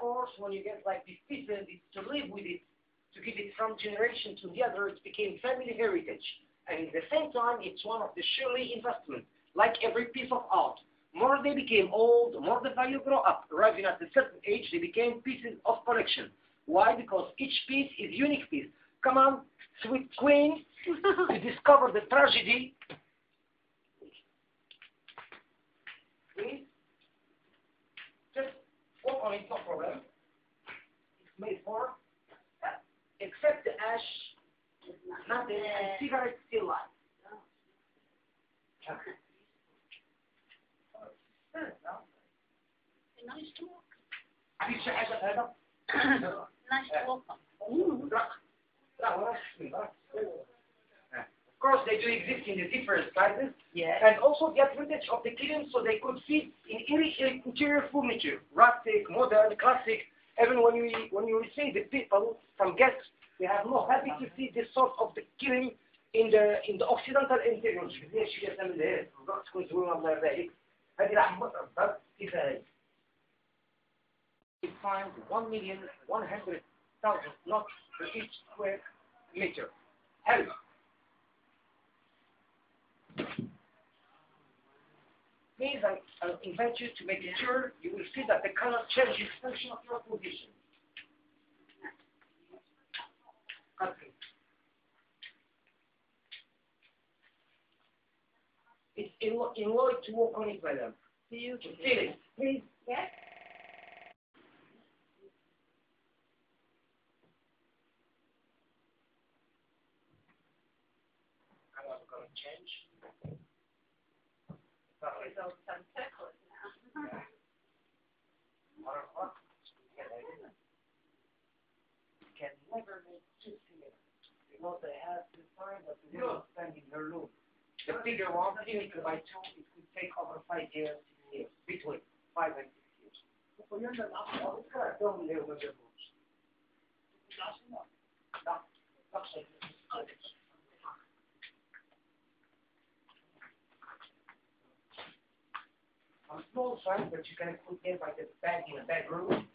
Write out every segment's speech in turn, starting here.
course, when you get like these pieces, it's to live with it, to give it from generation to the other. It became family heritage. And at the same time, it's one of the surely investment, like every piece of art. More they became old, more the value grow up. Arriving at a certain age, they became pieces of collection. Why? Because each piece is unique piece. Come on, sweet queen, to discover the tragedy. Please, just walk on it, no problem. It's made for, except the ash, nothing, and cigarette still light. Nice to walk. عفيف شي حاجة هذا؟ Nice to walk on. لا لا ولا شيء. Of course, they do exist in the different sizes, Yes. and also the advantage of the kiln so they could fit in any interior furniture, rustic, modern, classic. Even when you when you see the people from guests, they have no happy to see this sort of the kiln in the in the occidental interior. زي شي تعمل لها تكون زوينه الله يرضى عليك. هذه راح مطرب كفايه. We find one million one hundred thousand not per each square meter. Help. Please, I, I invite you to make sure you will see that the color changes function of your position. Okay. It's in, in order to work on it, madam. You To feel it, please. Yes. I'm not going to change. Now. Can never make two here. Because they have to find a the woman standing her room. The bigger one, limited by two, it could take over five years, six years, between five and six years. you. going film with your rooms. That's enough. That's, that's small size that you can put in like a bag in a bedroom.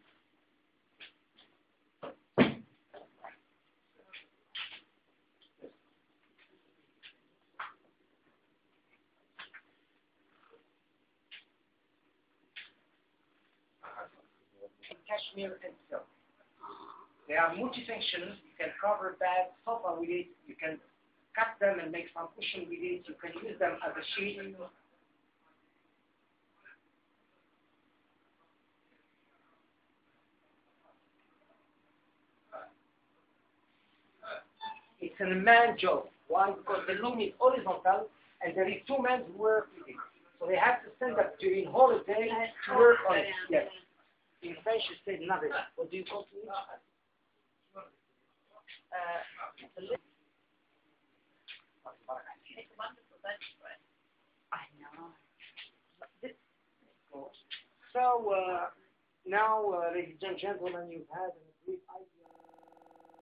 Cashmere and silk. They are multifunctions. You can cover bed, sofa with it. You can cut them and make some cushion with it. You can use them as a sheet. It's a man job. Why? Because the loom is horizontal and there is two men who work with it. So they have to stand up during holiday to work on it. Yes. In French you say navet. What do you call it? Uh, it's a li- it's a. I know. So uh, now, uh, ladies and gentlemen, you've had a brief idea